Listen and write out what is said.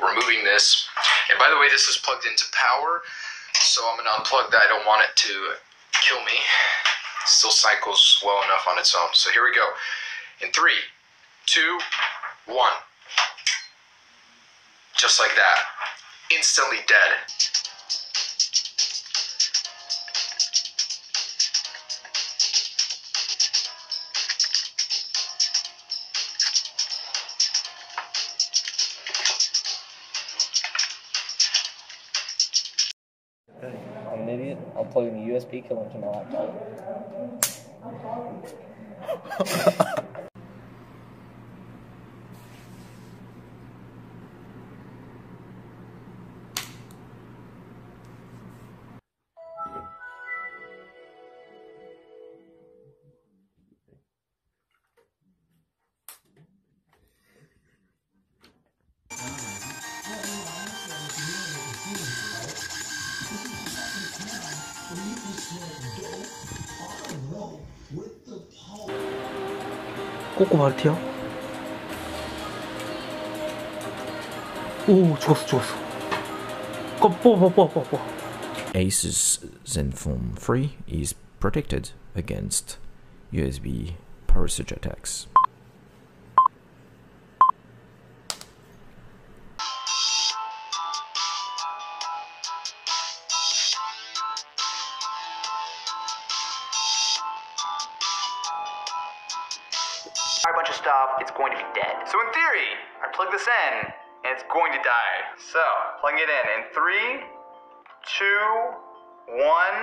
removing this. And by the way, this is plugged into power, so I'm gonna unplug that. I don't want it to kill me. It still cycles well enough on its own. So here we go. In three, two, one. Just like that. Instantly dead. I'm an idiot. I'll plug in the USB killer into my laptop. 꼬꼬 마르티야? 오 죽었어 죽었어 꺼 뽑아 뽑아 뽑아 뽑아 Asus Zenfone 3 is protected against USB power surge attacks. A bunch of stuff, it's going to be dead. So in theory, I plug this in, and it's going to die. So, plug it in in three, two, one.